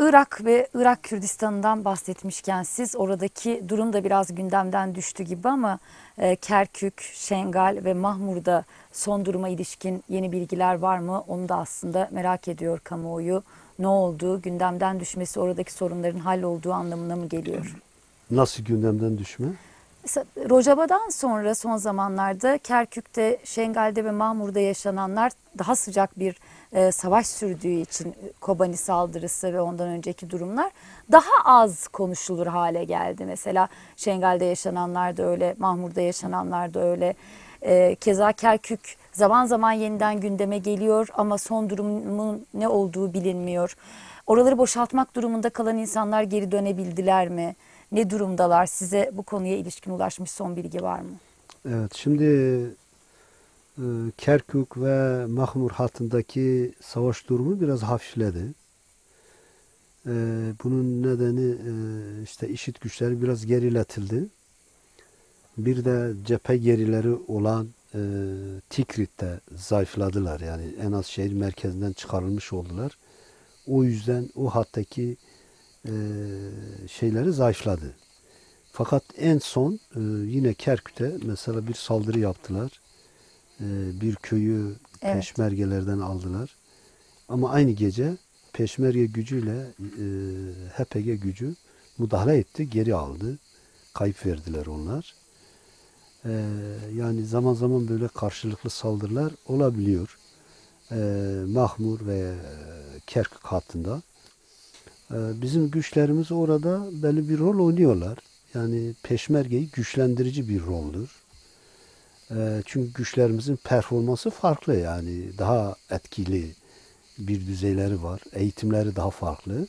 Irak ve Irak Kürdistan'ından bahsetmişken siz oradaki durum da biraz gündemden düştü gibi ama e, Kerkük, Şengal ve Mahmur'da son duruma ilişkin yeni bilgiler var mı? Onu da aslında merak ediyor kamuoyu. Ne oldu? Gündemden düşmesi oradaki sorunların hallolduğu anlamına mı geliyor? Nasıl gündemden düşme? Mesela Rojava'dan sonra son zamanlarda Kerkük'te, Şengal'de ve Mahmur'da yaşananlar daha sıcak bir e, savaş sürdüğü için Kobani saldırısı ve ondan önceki durumlar daha az konuşulur hale geldi. Mesela Şengal'de yaşananlar da öyle, Mahmur'da yaşananlar da öyle. E, keza Kerkük zaman zaman yeniden gündeme geliyor ama son durumun ne olduğu bilinmiyor. Oraları boşaltmak durumunda kalan insanlar geri dönebildiler mi? Ne durumdalar? Size bu konuya ilişkin ulaşmış son bilgi var mı? Evet şimdi e, Kerkük ve Mahmur hattındaki savaş durumu biraz hafifledi. E, bunun nedeni e, işte işit güçleri biraz geriletildi. Bir de cephe gerileri olan e, Tikrit'te zayıfladılar. Yani en az şehir merkezinden çıkarılmış oldular. O yüzden o hattaki e, şeyleri zayıfladı. Fakat en son yine Kerkük'te mesela bir saldırı yaptılar. E, bir köyü Evet. peşmergelerden aldılar. Ama aynı gece peşmerge gücüyle e, HPG gücü müdahale etti, geri aldı. Kayıp verdiler onlar. E, yani zaman zaman böyle karşılıklı saldırılar olabiliyor. E, Mahmur ve e, Kerkük hattında. E, bizim güçlerimiz orada belli bir rol oynuyorlar. Yani peşmergeyi güçlendirici bir roldür. E, çünkü güçlerimizin performansı farklı yani daha etkili bir düzeyleri var. Eğitimleri daha farklı.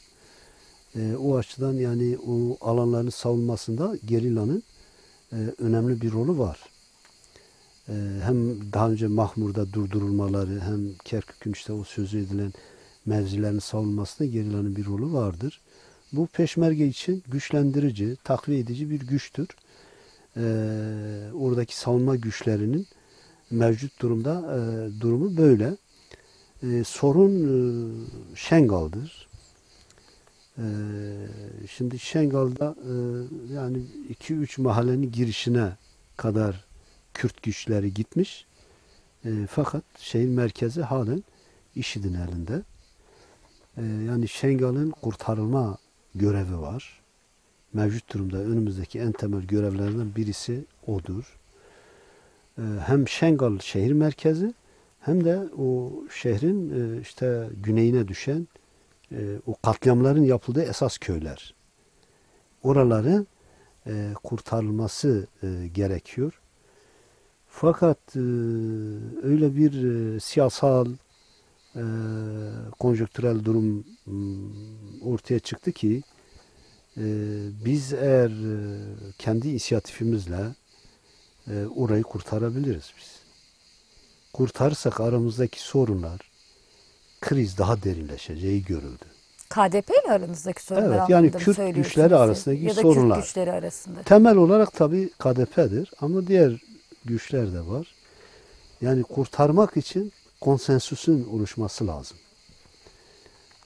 E, o açıdan yani o alanların savunmasında gerillanın e, önemli bir rolü var. E, hem daha önce Mahmur'da durdurulmaları hem Kerkük'ün işte o sözü edilen mevzilerin savunmasında gerillanın bir rolü vardır. Bu peşmerge için güçlendirici, takviye edici bir güçtür. E, oradaki savunma güçlerinin mevcut durumda e, durumu böyle. E, sorun e, Şengal'dır. E, şimdi Şengal'da e, yani 2-3 mahallenin girişine kadar Kürt güçleri gitmiş. E, fakat şehir merkezi halen IŞİD'in elinde. E, yani Şengal'ın kurtarılma görevi var. Mevcut durumda önümüzdeki en temel görevlerden birisi odur. E, hem Şengal şehir merkezi hem de o şehrin e, işte güneyine düşen e, o katliamların yapıldığı esas köyler. Oraları e, kurtarılması gerekiyor. Fakat öyle bir siyasal konjonktürel durum ortaya çıktı ki e, biz eğer e, kendi inisiyatifimizle e, orayı kurtarabiliriz biz. Kurtarırsak aramızdaki sorunlar, kriz daha derinleşeceği görüldü. KDP ile aranızdaki sorunlar Evet, yani Kürt güçleri arasındaki ya da sorunlar. Kürt güçleri arasında. Temel olarak tabii KDP'dir ama diğer güçler de var. Yani kurtarmak için konsensüsün oluşması lazım.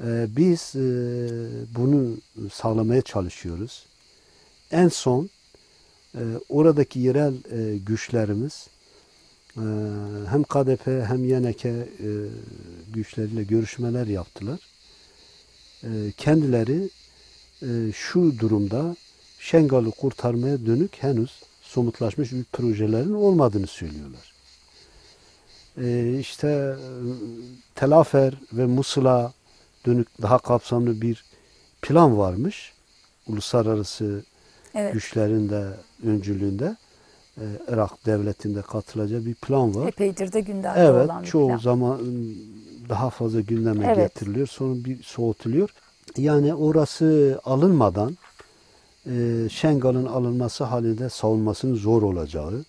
Ee, biz e, bunu sağlamaya çalışıyoruz. En son e, oradaki yerel e, güçlerimiz hem KDP hem YNK güçleriyle görüşmeler yaptılar. Kendileri şu durumda Şengal'ı kurtarmaya dönük henüz somutlaşmış bir projelerin olmadığını söylüyorlar. İşte Telafer ve Musul'a dönük daha kapsamlı bir plan varmış. Uluslararası Evet. güçlerin de öncülüğünde e, Irak devletinde katılacağı bir plan var. Epeydir de gündemde Evet, olan bir çoğu plan. zaman daha fazla gündeme Evet. getiriliyor. Sonra bir soğutuluyor. Yani orası alınmadan e, Şengal'ın alınması halinde savunmasının zor olacağı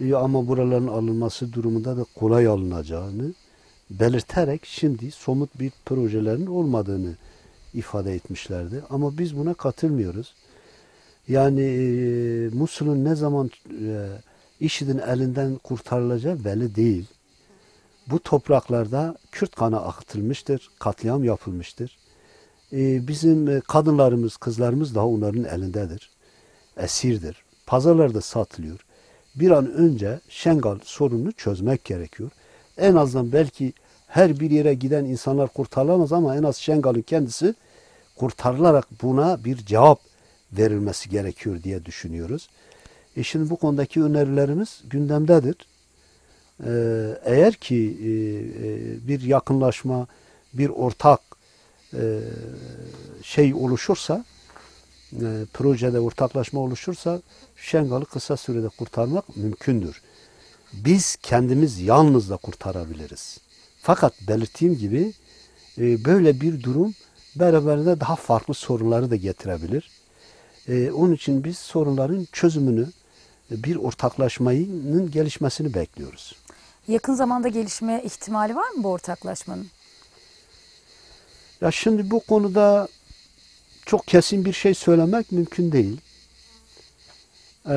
e, ama buraların alınması durumunda da kolay alınacağını belirterek şimdi somut bir projelerin olmadığını ifade etmişlerdi. Ama biz buna katılmıyoruz. Yani e, Musul'un ne zaman e, IŞİD'in elinden kurtarılacağı belli değil. Bu topraklarda Kürt kanı akıtılmıştır, katliam yapılmıştır. e, bizim e, kadınlarımız, kızlarımız daha onların elindedir. Esirdir. Pazarlarda satılıyor. Bir an önce Şengal sorununu çözmek gerekiyor. En azından belki her bir yere giden insanlar kurtarılamaz ama en az Şengal'ın kendisi kurtarılarak buna bir cevap verilmesi gerekiyor diye düşünüyoruz. E şimdi bu konudaki önerilerimiz gündemdedir. Ee, eğer ki e, e, bir yakınlaşma, bir ortak e, şey oluşursa, e, projede ortaklaşma oluşursa Şengal'ı kısa sürede kurtarmak mümkündür. Biz kendimiz yalnız da kurtarabiliriz. Fakat belirttiğim gibi e, böyle bir durum beraberinde daha farklı sorunları da getirebilir. E, onun için biz sorunların çözümünü, e, bir ortaklaşmanın gelişmesini bekliyoruz. Yakın zamanda gelişme ihtimali var mı bu ortaklaşmanın? Ya şimdi bu konuda çok kesin bir şey söylemek mümkün değil. Ee,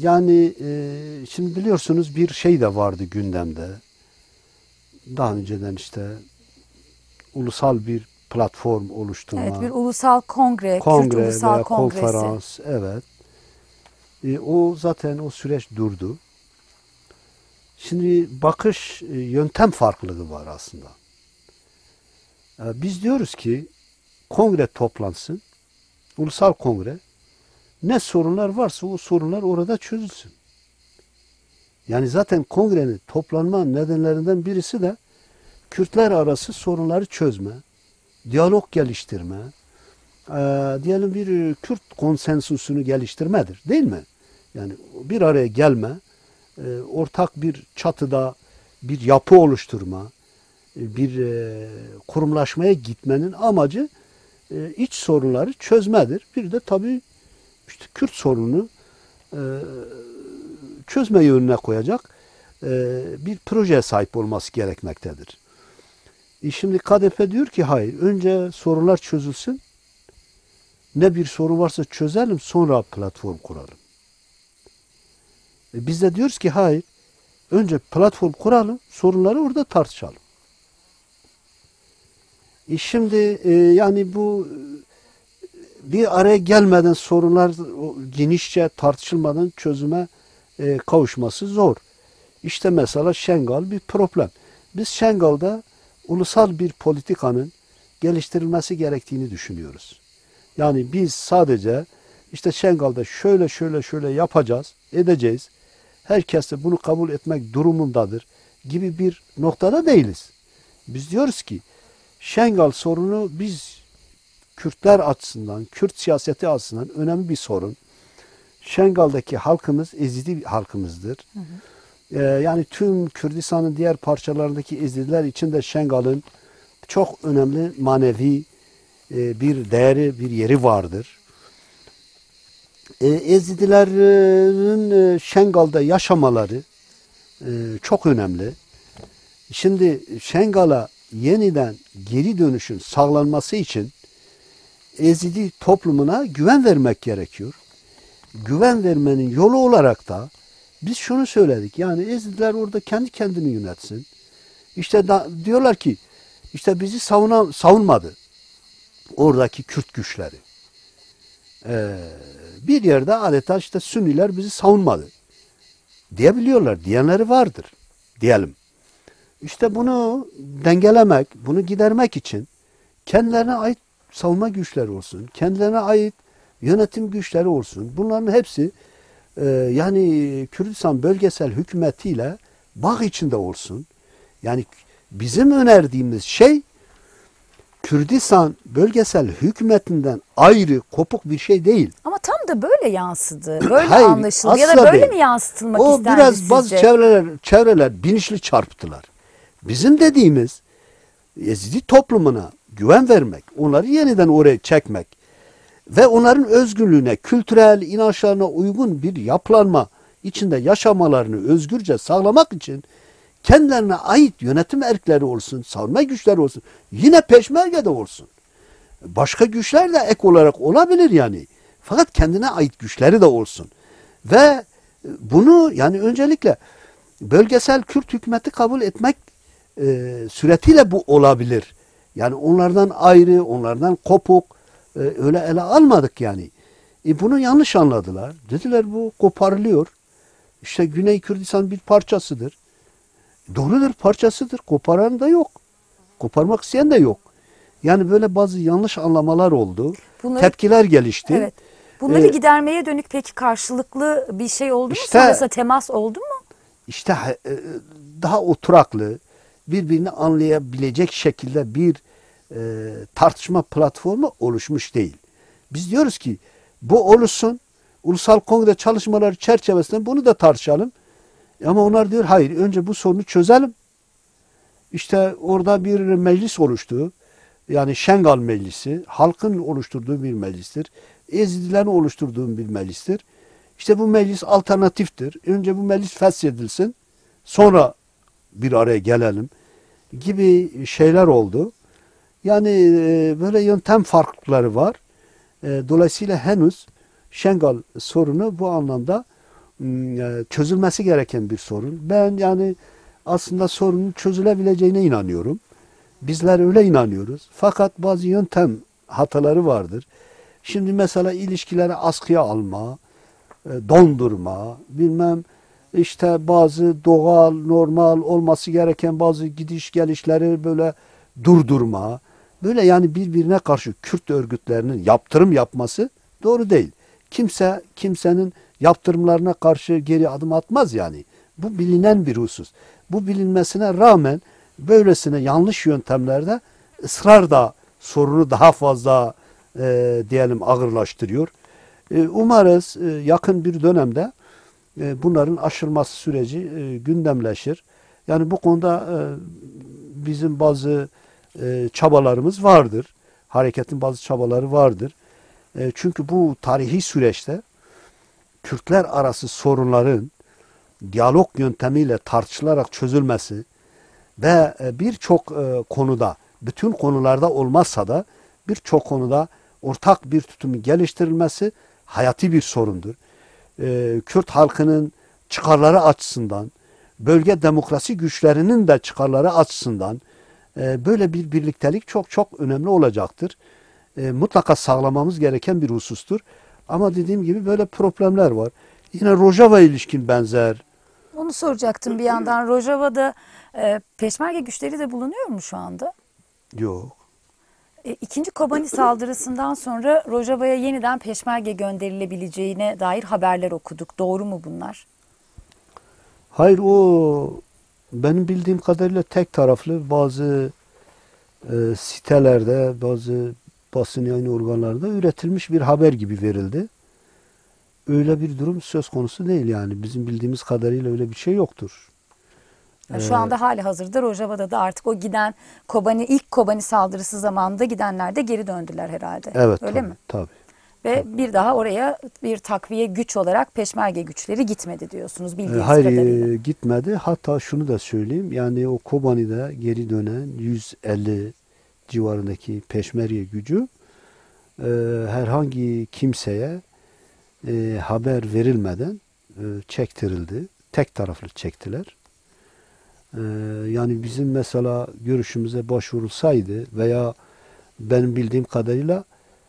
yani e, şimdi biliyorsunuz bir şey de vardı gündemde. Daha önceden işte ulusal bir platform oluşturma. Evet bir ulusal kongre, Kürt kongre Ulusal veya Kongresi. konferans evet. E, o zaten o süreç durdu. Şimdi bakış e, yöntem farklılığı var aslında. E, biz diyoruz ki kongre toplansın, ulusal kongre ne sorunlar varsa o sorunlar orada çözülsün. Yani zaten kongrenin toplanma nedenlerinden birisi de Kürtler arası sorunları çözme, diyalog geliştirme, e, diyelim bir Kürt konsensusunu geliştirmedir değil mi? Yani bir araya gelme, e, ortak bir çatıda bir yapı oluşturma, e, bir e, kurumlaşmaya gitmenin amacı e, iç sorunları çözmedir. Bir de tabii işte Kürt sorununu e, çözme yönüne koyacak e, bir projeye sahip olması gerekmektedir. E şimdi KDP diyor ki hayır önce sorunlar çözülsün. Ne bir sorun varsa çözelim sonra platform kuralım. E biz de diyoruz ki hayır önce platform kuralım sorunları orada tartışalım. E şimdi e, yani bu bir araya gelmeden sorunlar genişçe tartışılmadan çözüme e, kavuşması zor. İşte mesela Şengal bir problem. Biz Şengal'da ulusal bir politikanın geliştirilmesi gerektiğini düşünüyoruz. Yani biz sadece işte Şengal'da şöyle şöyle şöyle yapacağız, edeceğiz. Herkes de bunu kabul etmek durumundadır gibi bir noktada değiliz. Biz diyoruz ki Şengal sorunu biz Kürtler açısından, Kürt siyaseti açısından önemli bir sorun. Şengal'daki halkımız ezidi bir halkımızdır. Hı hı. Ee, yani tüm Kürdistan'ın diğer parçalarındaki ezidiler için de Şengal'ın çok önemli manevi e, bir değeri, bir yeri vardır. E, Ezidilerin e, Şengal'da yaşamaları e, çok önemli. Şimdi Şengal'a yeniden geri dönüşün sağlanması için Ezidi toplumuna güven vermek gerekiyor. Güven vermenin yolu olarak da biz şunu söyledik. Yani Ezidiler orada kendi kendini yönetsin. İşte da, diyorlar ki işte bizi savuna, savunmadı. Oradaki Kürt güçleri. Ee, bir yerde adeta işte Sünniler bizi savunmadı. Diyebiliyorlar. Diyenleri vardır. Diyelim. İşte bunu dengelemek, bunu gidermek için kendilerine ait savunma güçleri olsun, kendilerine ait yönetim güçleri olsun. Bunların hepsi e, yani Kürdistan bölgesel hükümetiyle bağ içinde olsun. Yani bizim önerdiğimiz şey Kürdistan bölgesel hükümetinden ayrı, kopuk bir şey değil. Ama tam da böyle yansıdı. Böyle Hayır, anlaşıldı. Ya da böyle değil. mi yansıtılmak O istendi biraz sizce? bazı çevreler, çevreler bilinçli çarptılar. Bizim dediğimiz Yazidi toplumuna güven vermek, onları yeniden oraya çekmek ve onların özgürlüğüne, kültürel inançlarına uygun bir yapılanma içinde yaşamalarını özgürce sağlamak için kendilerine ait yönetim erkleri olsun, savunma güçleri olsun, yine peşmergede olsun. Başka güçler de ek olarak olabilir yani. Fakat kendine ait güçleri de olsun. Ve bunu yani öncelikle bölgesel Kürt hükümeti kabul etmek e, suretiyle bu olabilir. Yani onlardan ayrı, onlardan kopuk e, öyle ele almadık yani. E bunu yanlış anladılar. Dediler bu koparılıyor. İşte Güney Kürdistan bir parçasıdır. Doğrudur parçasıdır. Koparan da yok. Koparmak isteyen de yok. Yani böyle bazı yanlış anlamalar oldu. Bunları- Tepkiler gelişti. Evet. Bunları Ee, gidermeye dönük peki karşılıklı bir şey oldu mu? İşte- Sonrasında temas oldu mu? işte e, daha oturaklı, birbirini anlayabilecek şekilde bir e, tartışma platformu oluşmuş değil. Biz diyoruz ki bu oluşsun, ulusal kongre çalışmaları çerçevesinde bunu da tartışalım. Ama onlar diyor hayır önce bu sorunu çözelim. İşte orada bir meclis oluştu. Yani Şengal Meclisi, halkın oluşturduğu bir meclistir. Ezidilerin oluşturduğu bir meclistir. İşte bu meclis alternatiftir. Önce bu meclis feshedilsin. Sonra bir araya gelelim gibi şeyler oldu. Yani e, böyle yöntem farklılıkları var. E, Dolayısıyla henüz Şengal sorunu bu anlamda e, çözülmesi gereken bir sorun. Ben yani aslında sorunun çözülebileceğine inanıyorum. Bizler öyle inanıyoruz. Fakat bazı yöntem hataları vardır. Şimdi mesela ilişkileri askıya alma, dondurma, bilmem işte bazı doğal, normal olması gereken bazı gidiş gelişleri böyle durdurma. Böyle yani birbirine karşı Kürt örgütlerinin yaptırım yapması doğru değil. Kimse kimsenin yaptırımlarına karşı geri adım atmaz yani. Bu bilinen bir husus. Bu bilinmesine rağmen böylesine yanlış yöntemlerde ısrar da sorunu daha fazla e, diyelim ağırlaştırıyor. E, umarız e, yakın bir dönemde bunların aşılması süreci e, gündemleşir. Yani bu konuda e, bizim bazı e, çabalarımız vardır. Hareketin bazı çabaları vardır. E, çünkü bu tarihi süreçte Kürtler arası sorunların diyalog yöntemiyle tartışılarak çözülmesi ve e, birçok e, konuda, bütün konularda olmazsa da birçok konuda ortak bir tutumu geliştirilmesi hayati bir sorundur. E, Kürt halkının çıkarları açısından, bölge demokrasi güçlerinin de çıkarları açısından e, böyle bir birliktelik çok çok önemli olacaktır. E, mutlaka sağlamamız gereken bir husustur. Ama dediğim gibi böyle problemler var. Yine Rojava ilişkin benzer. Onu soracaktım bir yandan. Rojava'da e, peşmerge güçleri de bulunuyor mu şu anda? Yok. E, ikinci Kobani saldırısından sonra Rojava'ya yeniden peşmerge gönderilebileceğine dair haberler okuduk. Doğru mu bunlar? Hayır o benim bildiğim kadarıyla tek taraflı bazı e, sitelerde, bazı basın yayın organlarında üretilmiş bir haber gibi verildi. Öyle bir durum söz konusu değil yani. Bizim bildiğimiz kadarıyla öyle bir şey yoktur. Ya Şu anda hali hazırda Rojava'da da artık o giden Kobani ilk Kobani saldırısı zamanında gidenler de geri döndüler herhalde. Evet Öyle tabii, mi? Tabii. Ve bir daha oraya bir takviye güç olarak peşmerge güçleri gitmedi diyorsunuz bildiğiniz Hayır kadarıyla. e, gitmedi. Hatta şunu da söyleyeyim. Yani o Kobani'de geri dönen 150 civarındaki peşmerge gücü e, herhangi kimseye e, haber verilmeden e, çektirildi. Tek taraflı çektiler. E, yani bizim mesela görüşümüze başvurulsaydı veya benim bildiğim kadarıyla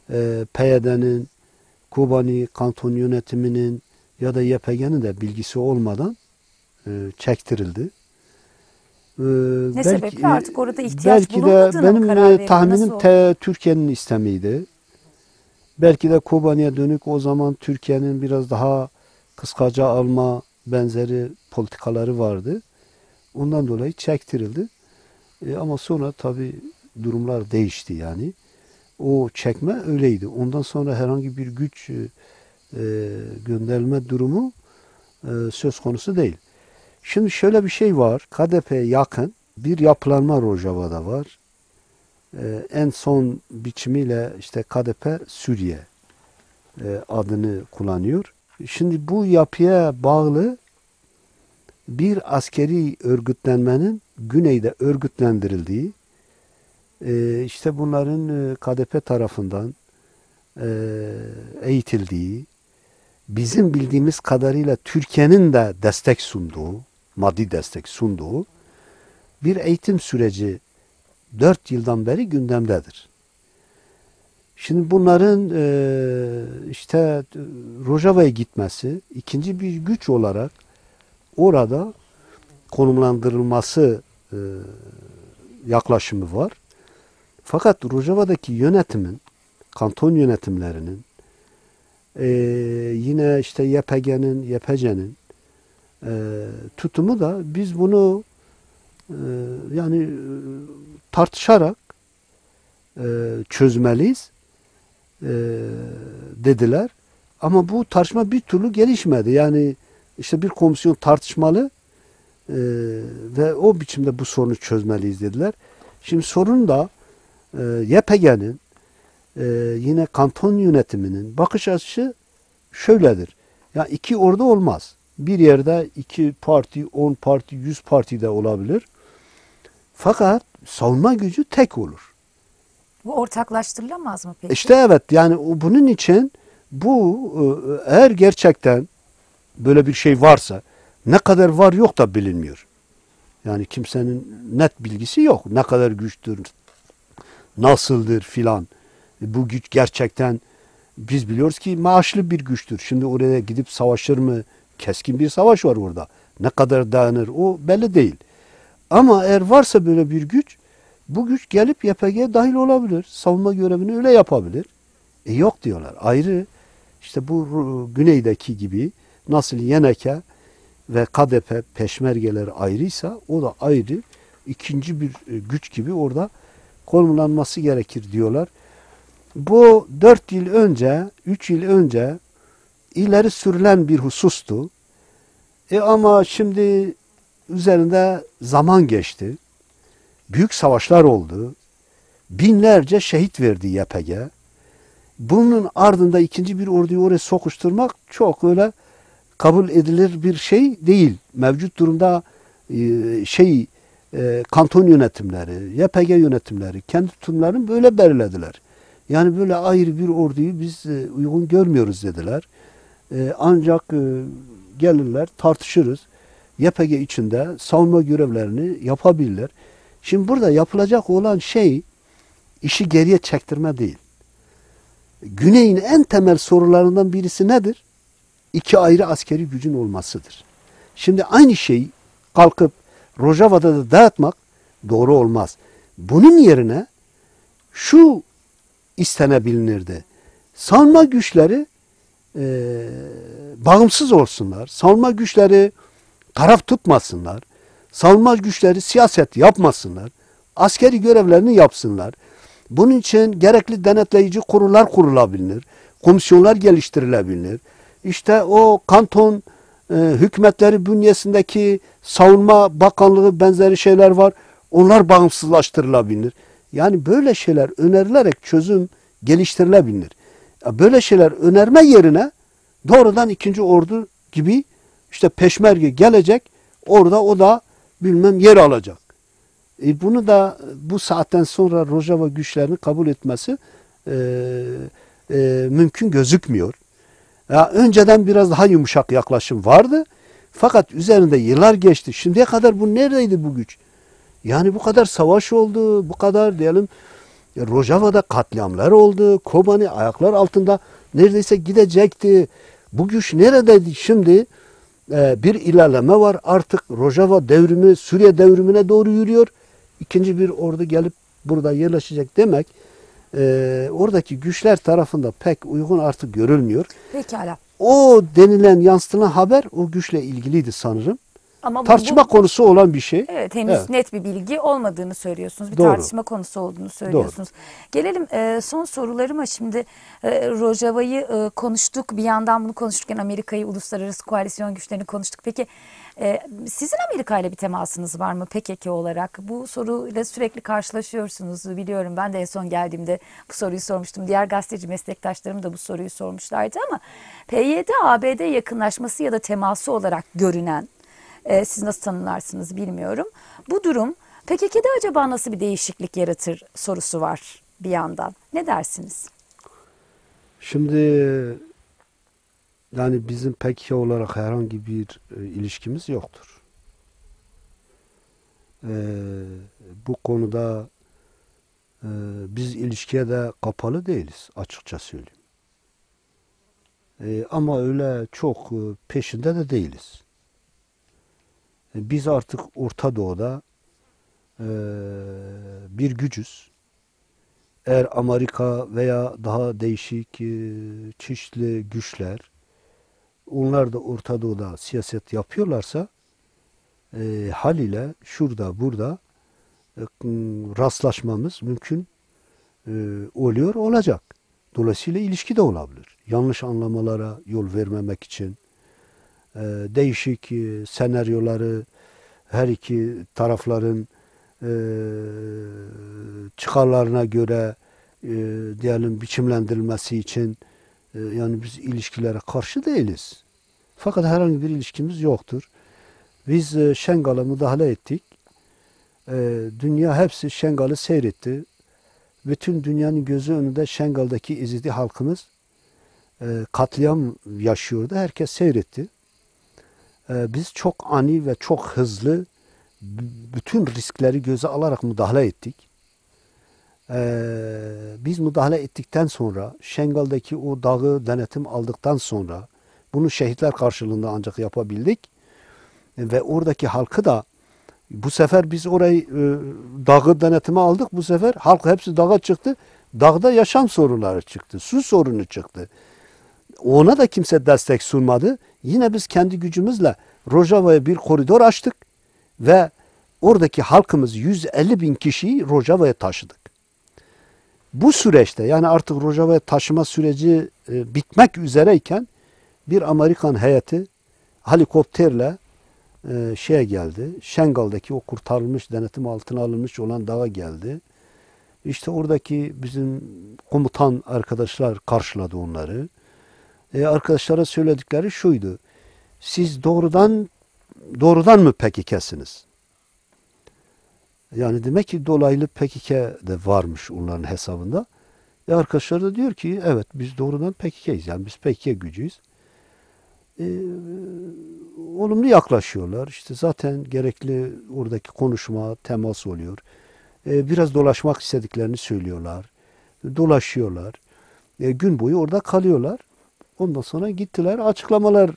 e, PYD'nin, Kobani kanton yönetiminin ya da YPG'nin de bilgisi olmadan e, çektirildi. E, Ne sebeple artık orada ihtiyaç belki de benim e, tahminim te, Türkiye'nin istemiydi. Belki de Kobani'ye dönük o zaman Türkiye'nin biraz daha kıskaca alma benzeri politikaları vardı. Ondan dolayı çektirildi. E, ama sonra tabi durumlar değişti yani. O çekme öyleydi. Ondan sonra herhangi bir güç e, e, gönderilme durumu e, söz konusu değil. Şimdi şöyle bir şey var. KDP'ye yakın bir yapılanma Rojava'da var. E, en son biçimiyle işte KDP Suriye e, adını kullanıyor. Şimdi bu yapıya bağlı bir askeri örgütlenmenin güneyde örgütlendirildiği e, işte bunların e, KDP tarafından e, eğitildiği bizim bildiğimiz kadarıyla Türkiye'nin de destek sunduğu maddi destek sunduğu bir eğitim süreci dört yıldan beri gündemdedir. Şimdi bunların işte Rojava'ya gitmesi ikinci bir güç olarak orada konumlandırılması e, yaklaşımı var. Fakat Rojava'daki yönetimin, kanton yönetimlerinin, e, yine işte YPG'nin, YPC'nin e, tutumu da biz bunu yani tartışarak çözmeliyiz dediler. Ama bu tartışma bir türlü gelişmedi. Yani işte bir komisyon tartışmalı e, ve o biçimde bu sorunu çözmeliyiz dediler. Şimdi sorun da e, YPG'nin e, yine kanton yönetiminin bakış açısı şöyledir. Ya iki ordu olmaz. Bir yerde iki parti, on parti, yüz parti de olabilir. Fakat savunma gücü tek olur. Bu ortaklaştırılamaz mı peki? İşte evet yani bunun için bu e, eğer gerçekten böyle bir şey varsa ne kadar var yok da bilinmiyor. Yani kimsenin net bilgisi yok. Ne kadar güçtür, nasıldır filan. E, Bu güç gerçekten biz biliyoruz ki maaşlı bir güçtür. Şimdi oraya gidip savaşır mı? Keskin bir savaş var orada. Ne kadar dayanır o belli değil. Ama eğer varsa böyle bir güç bu güç gelip YPG'ye dahil olabilir. Savunma görevini öyle yapabilir. E yok diyorlar. Ayrı işte bu güneydeki gibi nasıl Yeneke ve KDP peşmergeler ayrıysa o da ayrı ikinci bir e, güç gibi orada konumlanması gerekir diyorlar. Bu dört yıl önce, üç yıl önce ileri sürülen bir husustu. E ama şimdi üzerinde zaman geçti. Büyük savaşlar oldu. Binlerce şehit verdi YPG. Bunun ardında ikinci bir orduyu oraya sokuşturmak çok öyle kabul edilir bir şey değil. Mevcut durumda e, şey e, kanton yönetimleri, YPG yönetimleri kendi tutumlarını böyle belirlediler. Yani böyle ayrı bir orduyu biz e, uygun görmüyoruz dediler. Ancak gelirler tartışırız. YPG içinde savunma görevlerini yapabilirler. Şimdi burada yapılacak olan şey işi geriye çektirme değil. Güney'in en temel sorularından birisi nedir? İki ayrı askeri gücün olmasıdır. Şimdi aynı şeyi kalkıp Rojava'da da dağıtmak doğru olmaz. Bunun yerine şu istenebilinirdi. Savunma güçleri e, bağımsız olsunlar. Savunma güçleri taraf tutmasınlar. Savunma güçleri siyaset yapmasınlar. Askeri görevlerini yapsınlar. Bunun için gerekli denetleyici kurullar kurulabilir. Komisyonlar geliştirilebilir. İşte o kanton e, hükümetleri bünyesindeki savunma bakanlığı benzeri şeyler var. Onlar bağımsızlaştırılabilir. Yani böyle şeyler önerilerek çözüm geliştirilebilir. Böyle şeyler önerme yerine doğrudan ikinci ordu gibi işte peşmerge gelecek orada o da bilmem yer alacak. E bunu da bu saatten sonra Rojava güçlerini kabul etmesi e, e, mümkün gözükmüyor. Ya önceden biraz daha yumuşak yaklaşım vardı. Fakat üzerinde yıllar geçti. Şimdiye kadar bu neredeydi bu güç? Yani bu kadar savaş oldu, bu kadar diyelim ya Rojava'da katliamlar oldu. Kobani ayaklar altında neredeyse gidecekti. Bu güç neredeydi şimdi? Ee, bir ilerleme var. Artık Rojava devrimi Suriye devrimine doğru yürüyor. İkinci bir ordu gelip burada yerleşecek demek e, oradaki güçler tarafında pek uygun artık görülmüyor. Pekala. O denilen yansıtılan haber o güçle ilgiliydi sanırım. Ama bu- Tartışma bu, konusu olan bir şey. Evet henüz Evet. net bir bilgi olmadığını söylüyorsunuz. Bir Doğru. tartışma konusu olduğunu söylüyorsunuz. Gelelim e, son sorularıma şimdi e, Rojava'yı e, konuştuk. Bir yandan bunu konuşurken Amerika'yı, uluslararası koalisyon güçlerini konuştuk. Peki e, sizin Amerika ile bir temasınız var mı PKK olarak? Bu soruyla sürekli karşılaşıyorsunuz biliyorum. Ben de en son geldiğimde bu soruyu sormuştum. Diğer gazeteci meslektaşlarım da bu soruyu sormuşlardı ama PYD-ABD yakınlaşması ya da teması olarak görünen e, siz nasıl tanımlarsınız bilmiyorum. Bu durum PKK'de acaba nasıl bir değişiklik yaratır sorusu var bir yandan. Ne dersiniz? Şimdi yani bizim PKK olarak herhangi bir e, ilişkimiz yoktur. Ee, bu konuda Ee, biz ilişkiye de kapalı değiliz açıkça söyleyeyim. Ee, ama öyle çok e, peşinde de değiliz. Ee, biz artık Orta Doğu'da e, bir gücüz. Eğer Amerika veya daha değişik e, çeşitli güçler onlar da Orta Doğu'da siyaset yapıyorlarsa e, haliyle şurada burada e, rastlaşmamız mümkün e, oluyor olacak. Dolayısıyla ilişki de olabilir. Yanlış anlamalara yol vermemek için e, değişik e, senaryoları her iki tarafların e, çıkarlarına göre e, diyelim biçimlendirilmesi için yani biz ilişkilere karşı değiliz. Fakat herhangi bir ilişkimiz yoktur. Biz e, Şengal'a müdahale ettik. E, dünya hepsi Şengal'ı seyretti. Bütün dünyanın gözü önünde Şengal'daki izidi halkımız e, katliam yaşıyordu. Herkes seyretti. E, biz çok ani ve çok hızlı bütün riskleri göze alarak müdahale ettik. Ee, biz müdahale ettikten sonra Şengal'daki o dağı denetim aldıktan sonra bunu şehitler karşılığında ancak yapabildik. Ve oradaki halkı da bu sefer biz orayı e, dağı denetime aldık. Bu sefer halk hepsi dağa çıktı. Dağda yaşam sorunları çıktı. Su sorunu çıktı. Ona da kimse destek sunmadı. Yine biz kendi gücümüzle Rojava'ya bir koridor açtık ve oradaki halkımız 150 bin kişiyi Rojava'ya taşıdık. Bu süreçte yani artık Rojava'ya taşıma süreci e, bitmek üzereyken bir Amerikan heyeti helikopterle e, şeye geldi. Şengal'daki o kurtarılmış, denetim altına alınmış olan dağa geldi. İşte oradaki bizim komutan arkadaşlar karşıladı onları. E, arkadaşlara söyledikleri şuydu. Siz doğrudan doğrudan mı PKK'siniz? Yani demek ki dolaylı PKK de varmış onların hesabında. E arkadaşlar da diyor ki evet biz doğrudan PKK'yiz. Yani biz PKK gücüyüz. E, olumlu yaklaşıyorlar. İşte zaten gerekli oradaki konuşma, temas oluyor. E, biraz dolaşmak istediklerini söylüyorlar. Dolaşıyorlar. E, gün boyu orada kalıyorlar. Ondan sonra gittiler. Açıklamalar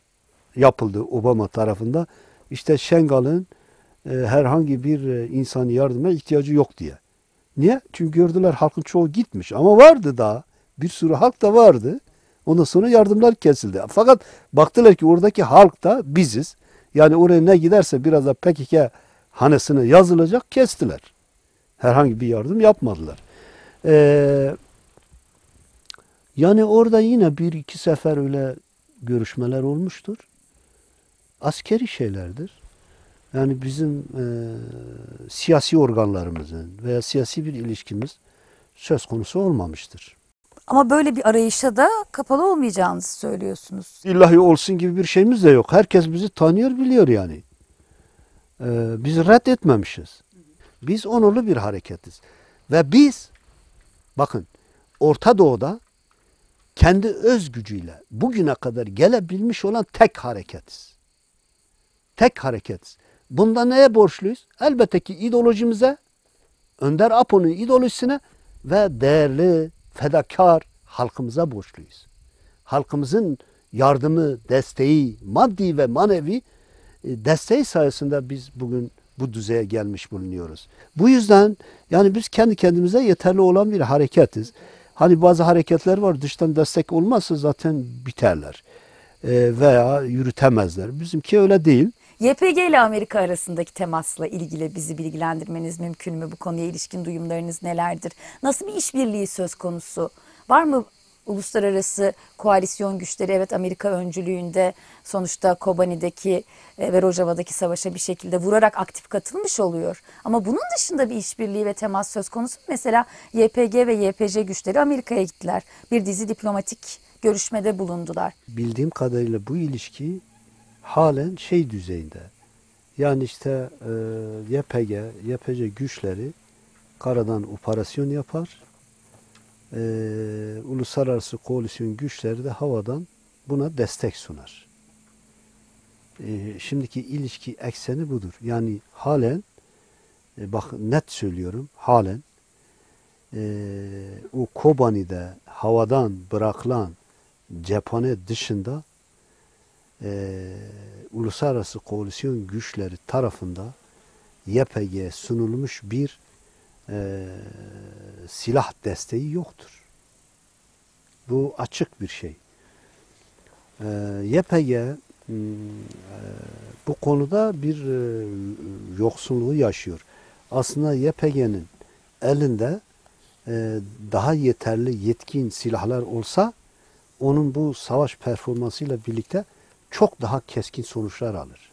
yapıldı Obama tarafında. İşte Şengal'ın herhangi bir e, insan yardıma ihtiyacı yok diye. Niye? Çünkü gördüler halkın çoğu gitmiş. Ama vardı daha. Bir sürü halk da vardı. Ondan sonra yardımlar kesildi. Fakat baktılar ki oradaki halk da biziz. Yani oraya ne giderse biraz da PKK hanesine yazılacak kestiler. Herhangi bir yardım yapmadılar. Ee, yani orada yine bir iki sefer öyle görüşmeler olmuştur. Askeri şeylerdir. Yani bizim e, siyasi organlarımızın veya siyasi bir ilişkimiz söz konusu olmamıştır. Ama böyle bir arayışa da kapalı olmayacağınızı söylüyorsunuz. İllahi olsun gibi bir şeyimiz de yok. Herkes bizi tanıyor biliyor yani. Ee, biz reddetmemişiz. Biz onurlu bir hareketiz. Ve biz bakın Orta Doğu'da kendi öz gücüyle bugüne kadar gelebilmiş olan tek hareketiz. Tek hareketiz. Bunda neye borçluyuz? Elbette ki ideolojimize, Önder Apo'nun ideolojisine ve değerli, fedakar halkımıza borçluyuz. Halkımızın yardımı, desteği, maddi ve manevi e, desteği sayesinde biz bugün bu düzeye gelmiş bulunuyoruz. Bu yüzden yani biz kendi kendimize yeterli olan bir hareketiz. Hani bazı hareketler var dıştan destek olmazsa zaten biterler E, veya yürütemezler. Bizimki öyle değil. YPG ile Amerika arasındaki temasla ilgili bizi bilgilendirmeniz mümkün mü? Bu konuya ilişkin duyumlarınız nelerdir? Nasıl bir işbirliği söz konusu? Var mı uluslararası koalisyon güçleri? Evet Amerika öncülüğünde sonuçta Kobani'deki e, ve Rojava'daki savaşa bir şekilde vurarak aktif katılmış oluyor. Ama bunun dışında bir işbirliği ve temas söz konusu. Mesela YPG ve YPJ güçleri Amerika'ya gittiler. Bir dizi diplomatik görüşmede bulundular. bildiğim kadarıyla bu ilişki halen şey düzeyinde. Yani işte e, YPG, YPG güçleri karadan operasyon yapar. E, uluslararası koalisyon güçleri de havadan buna destek sunar. E, şimdiki ilişki ekseni budur. Yani halen e, bak net söylüyorum halen e, o Kobani'de havadan bırakılan cephane dışında e, uluslararası koalisyon güçleri tarafından YPG'ye sunulmuş bir e, silah desteği yoktur. Bu açık bir şey. E, YPG m, e, bu konuda bir e, yoksunluğu yaşıyor. Aslında YPG'nin elinde e, daha yeterli yetkin silahlar olsa onun bu savaş performansıyla birlikte çok daha keskin sonuçlar alır.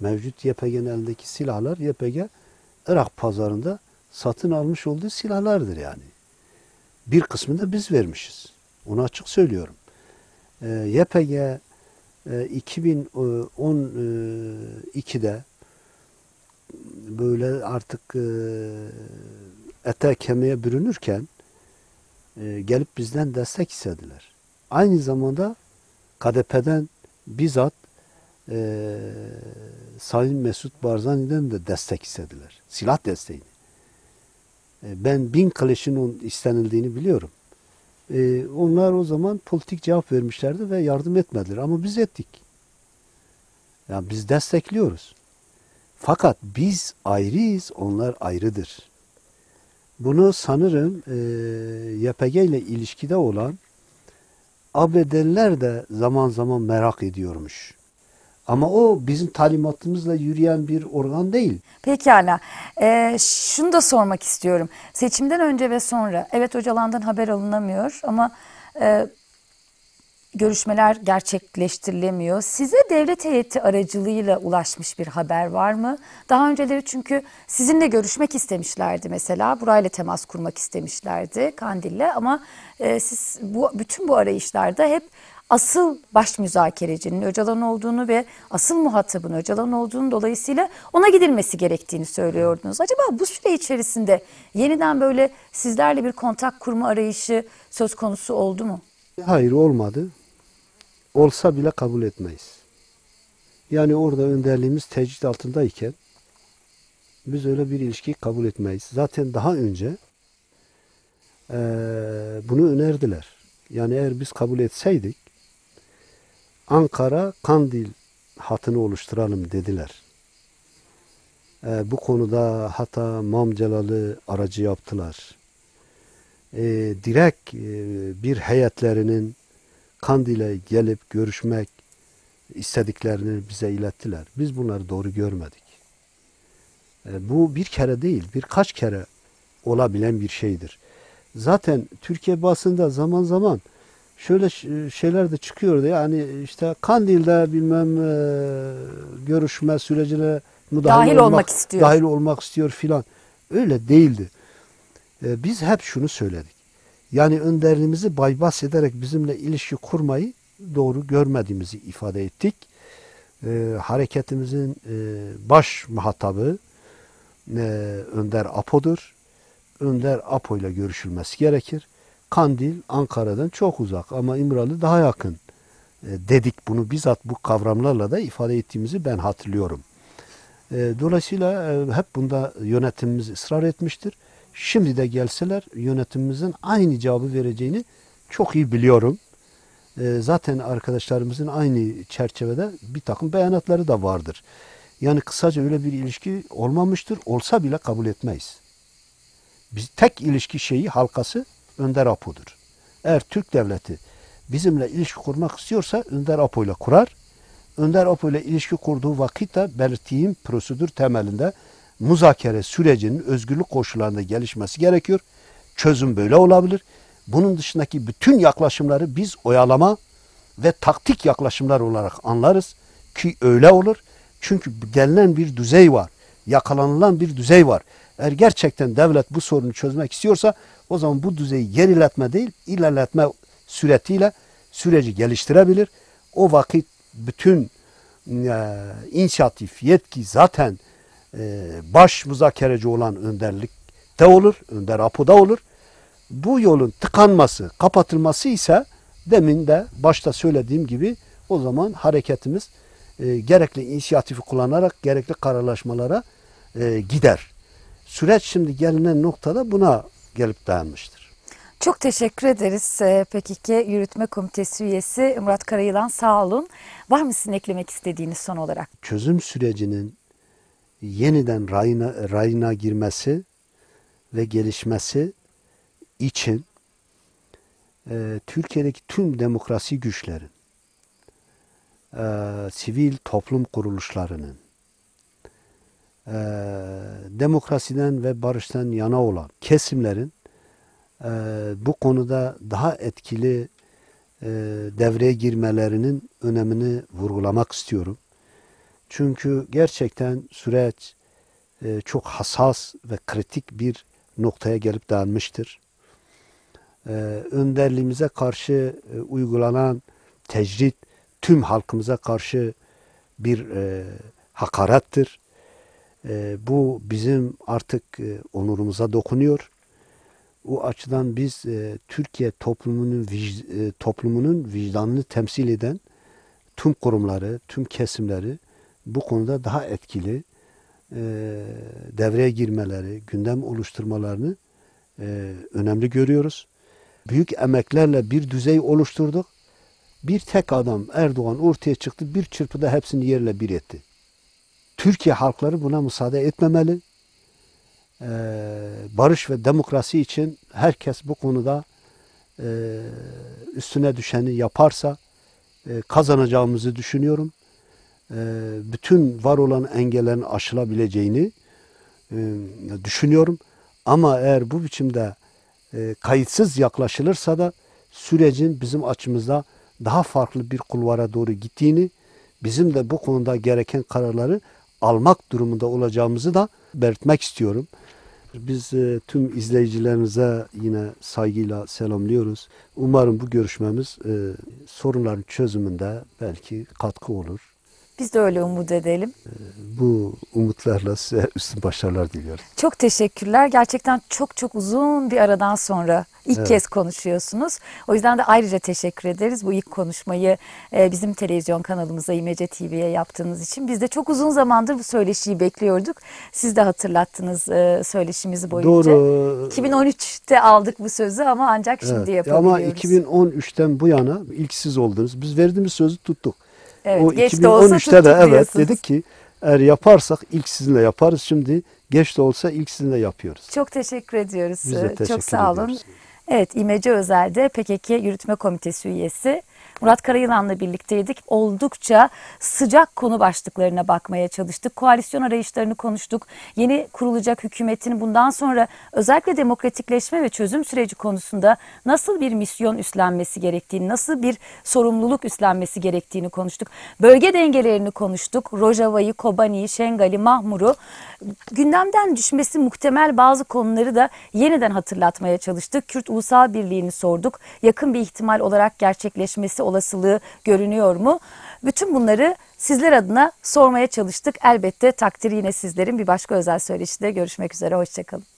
Mevcut YPG'nin elindeki silahlar YPG Irak pazarında satın almış olduğu silahlardır yani. Bir kısmını da biz vermişiz. Onu açık söylüyorum. E, YPG e, 2012'de böyle artık e, ete kemiğe bürünürken e, gelip bizden destek istediler. Aynı zamanda KDP'den bizzat e, Sayın Mesut Barzani'den de destek istediler. Silah desteğini. E, ben bin kaleşin istenildiğini biliyorum. E, onlar o zaman politik cevap vermişlerdi ve yardım etmediler. Ama biz ettik. Yani biz destekliyoruz. Fakat biz ayrıyız, onlar ayrıdır. Bunu sanırım e, YPG ile ilişkide olan ABD'liler de zaman zaman merak ediyormuş. Ama o bizim talimatımızla yürüyen bir organ değil. Pekala. Ee, şunu da sormak istiyorum. Seçimden önce ve sonra evet Öcalan'dan haber alınamıyor ama e, görüşmeler gerçekleştirilemiyor. Size devlet heyeti aracılığıyla ulaşmış bir haber var mı? Daha önceleri çünkü sizinle görüşmek istemişlerdi mesela. Burayla temas kurmak istemişlerdi Kandil'le ama e, siz bu bütün bu arayışlarda hep asıl baş müzakerecinin Öcalan olduğunu ve asıl muhatabın Öcalan olduğunu dolayısıyla ona gidilmesi gerektiğini söylüyordunuz. Acaba bu süre içerisinde yeniden böyle sizlerle bir kontak kurma arayışı söz konusu oldu mu? Hayır olmadı. Olsa bile kabul etmeyiz. Yani orada önderliğimiz tecrit altındayken biz öyle bir ilişkiyi kabul etmeyiz. Zaten daha önce eee, bunu önerdiler. Yani eğer biz kabul etseydik Ankara Kandil hatını oluşturalım dediler. Eee, bu konuda hatta Mamcelalı aracı yaptılar. Eee, direkt eee, bir heyetlerinin Kandil'e gelip görüşmek istediklerini bize ilettiler. Biz bunları doğru görmedik. E, bu bir kere değil, birkaç kere olabilen bir şeydir. Zaten Türkiye basında zaman zaman şöyle şeyler de çıkıyordu. Yani işte Kandil'de bilmem e, görüşme sürecine müdahil Dahil olmak istiyor. Dahil olmak istiyor filan. Öyle değildi. E, biz hep şunu söyledik. Yani önderliğimizi baybas ederek bizimle ilişki kurmayı doğru görmediğimizi ifade ettik. E, hareketimizin e, baş muhatabı e, Önder Apo'dur. Önder Apo ile görüşülmesi gerekir. Kandil Ankara'dan çok uzak ama İmralı daha yakın e, dedik. Bunu bizzat bu kavramlarla da ifade ettiğimizi ben hatırlıyorum. E, dolayısıyla e, hep bunda yönetimimiz ısrar etmiştir. Şimdi de gelseler yönetimimizin aynı cevabı vereceğini çok iyi biliyorum. E, zaten arkadaşlarımızın aynı çerçevede bir takım beyanatları da vardır. Yani kısaca öyle bir ilişki olmamıştır. Olsa bile kabul etmeyiz. Biz tek ilişki şeyi halkası Önder Apo'dur. Eğer Türk devleti bizimle ilişki kurmak istiyorsa Önder Apo ile kurar. Önder Apo ile ilişki kurduğu vakitte belirttiğim prosedür temelinde muzakere sürecinin özgürlük koşullarında gelişmesi gerekiyor. Çözüm böyle olabilir. Bunun dışındaki bütün yaklaşımları biz oyalama ve taktik yaklaşımlar olarak anlarız ki öyle olur. Çünkü gelinen bir düzey var. Yakalanılan bir düzey var. Eğer gerçekten devlet bu sorunu çözmek istiyorsa o zaman bu düzeyi geriletme değil ilerletme suretiyle süreci geliştirebilir. O vakit bütün e, inisiyatif, yetki zaten baş müzakereci olan önderlikte olur, önder apoda olur. Bu yolun tıkanması, kapatılması ise demin de başta söylediğim gibi o zaman hareketimiz e, gerekli inisiyatifi kullanarak gerekli kararlaşmalara e, gider. Süreç şimdi gelinen noktada buna gelip dayanmıştır. Çok teşekkür ederiz Ee, PKK Yürütme Komitesi üyesi Murat Karayılan sağ olun. Var mı sizin eklemek istediğiniz son olarak? Çözüm sürecinin yeniden rayına, rayına girmesi ve gelişmesi için e, Türkiye'deki tüm demokrasi güçlerin, e, sivil toplum kuruluşlarının, e, demokrasiden ve barıştan yana olan kesimlerin e, bu konuda daha etkili e, devreye girmelerinin önemini vurgulamak istiyorum. Çünkü gerçekten süreç e, çok hassas ve kritik bir noktaya gelip dayanmıştır. E, önderliğimize karşı e, uygulanan tecrit tüm halkımıza karşı bir e, hakarettir. E, bu bizim artık onurumuza dokunuyor. O açıdan biz Türkiye toplumunun toplumunun vicdanını temsil eden tüm kurumları, tüm kesimleri bu konuda daha etkili e, devreye girmeleri, gündem oluşturmalarını e, önemli görüyoruz. Büyük emeklerle bir düzey oluşturduk. Bir tek adam Erdoğan ortaya çıktı, bir çırpıda hepsini yerle bir etti. Türkiye halkları buna müsaade etmemeli. Ee, barış ve demokrasi için herkes bu konuda e, üstüne düşeni yaparsa e, kazanacağımızı düşünüyorum. E, bütün var olan engellerin aşılabileceğini e, düşünüyorum. Ama eğer bu biçimde e, kayıtsız yaklaşılırsa da sürecin bizim açımızda daha farklı bir kulvara doğru gittiğini, bizim de bu konuda gereken kararları almak durumunda olacağımızı da belirtmek istiyorum. Biz tüm izleyicilerimize yine saygıyla selamlıyoruz. Umarım bu görüşmemiz sorunların çözümünde belki katkı olur. Biz de öyle umut edelim. Bu umutlarla size üstün başarılar diliyorum. Çok teşekkürler. Gerçekten çok çok uzun bir aradan sonra ilk Evet. kez konuşuyorsunuz. O yüzden de ayrıca teşekkür ederiz bu ilk konuşmayı e, bizim televizyon kanalımıza İmece TV'ye yaptığınız için. Biz de çok uzun zamandır bu söyleşiyi bekliyorduk. Siz de hatırlattınız e, söyleşimizi boyunca. Doğru. 2013'te aldık bu sözü ama ancak şimdi Evet. yapabiliyoruz. Ama 2013'ten bu yana ilk siz oldunuz. Biz verdiğimiz sözü tuttuk. Evet, o geç de olsa 2013'te de evet dedik ki eğer yaparsak ilk sizinle yaparız. Şimdi geç de olsa ilk sizinle yapıyoruz. Çok teşekkür ediyoruz. Biz de Ee, teşekkür Çok sağ olun. ediyoruz. Evet, İmece Özel'de PKK Yürütme Komitesi üyesi Murat Karayılan'la birlikteydik. Oldukça sıcak konu başlıklarına bakmaya çalıştık. Koalisyon arayışlarını konuştuk. Yeni kurulacak hükümetin bundan sonra özellikle demokratikleşme ve çözüm süreci konusunda nasıl bir misyon üstlenmesi gerektiğini, nasıl bir sorumluluk üstlenmesi gerektiğini konuştuk. Bölge dengelerini konuştuk. Rojava'yı, Kobani'yi, Şengal'i, Mahmur'u gündemden düşmesi muhtemel bazı konuları da yeniden hatırlatmaya çalıştık. Kürt Ulusal Birliği'ni sorduk. Yakın bir ihtimal olarak gerçekleşmesi olasılığı görünüyor mu? Bütün bunları sizler adına sormaya çalıştık. Elbette takdir yine sizlerin bir başka özel söyleşide görüşmek üzere. Hoşçakalın.